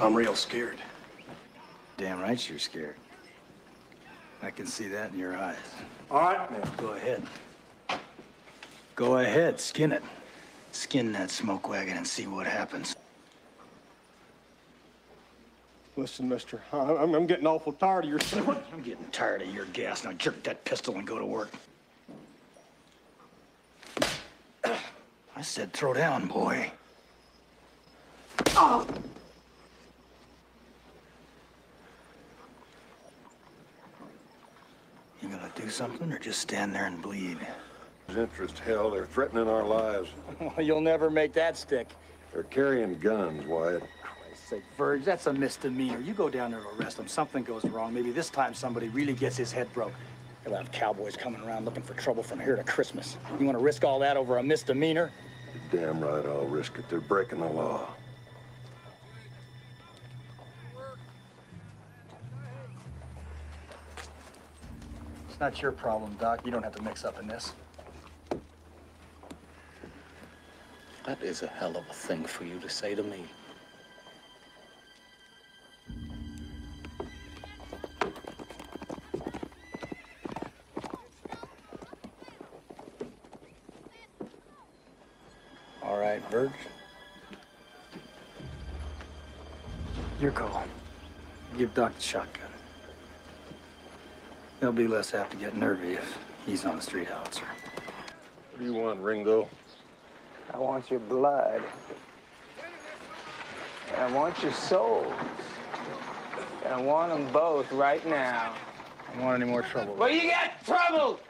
I'm real scared. Damn right you're scared. I can see that in your eyes. All right, Now, go ahead. Go ahead, skin it. Skin that smoke wagon and see what happens. Listen, mister, I'm, I'm getting awful tired of your... I'm getting tired of your gas. Now jerk that pistol and go to work. I said throw down, boy. You gonna do something or just stand there and bleed? interest, hell, they're threatening our lives. You'll never make that stick. They're carrying guns, Wyatt. Say, Virge, that's a misdemeanor. You go down there to arrest them. Something goes wrong. Maybe this time somebody really gets his head broke. You'll have cowboys coming around looking for trouble from here to Christmas. You want to risk all that over a misdemeanor? You're damn right I'll risk it. They're breaking the law. It's not your problem, Doc. You don't have to mix up in this. That is a hell of a thing for you to say to me. All right, Virge. Your call. Give Doc the shotgun. He'll be less apt to get nervy if he's on a street howitzer. What do you want, Ringo? I want your blood. And I want your souls. And I want them both right now. I don't want any more trouble. Well, you got trouble!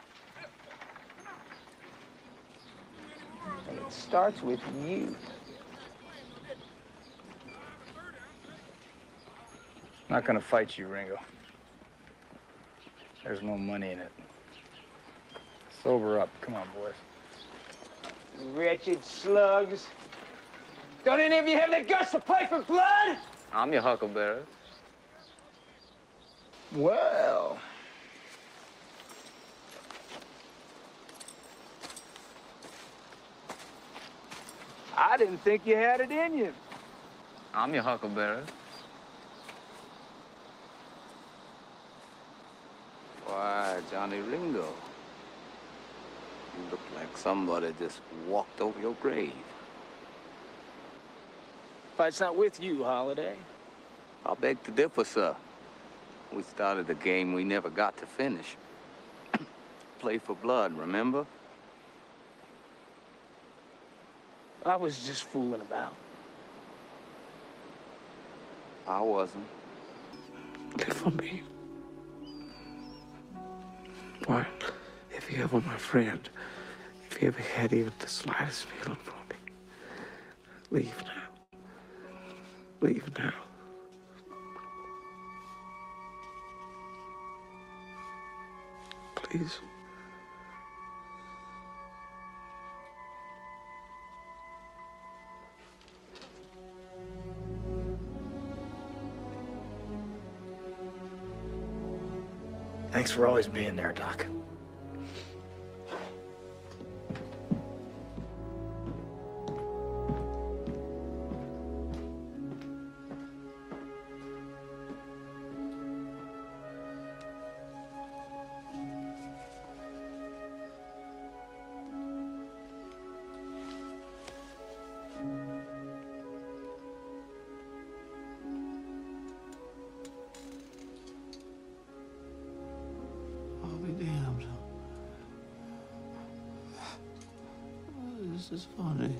And it starts with you. Not gonna fight you, Ringo. There's no money in it. Sober up. Come on, boys. Wretched slugs. Don't any of you have the guts to play for blood? I'm your huckleberry. Well. I didn't think you had it in you. I'm your huckleberry. Why, Johnny Ringo. You look like somebody just walked over your grave. Fight's not with you, Holliday. I beg to differ, sir. We started a game we never got to finish. Play for blood, remember? I was just fooling about. I wasn't. Live for me. Why, if you ever my friend, if you ever had even the slightest feeling for me, leave now. Leave now. Please. Thanks for always being there, Doc. Damned. This is funny.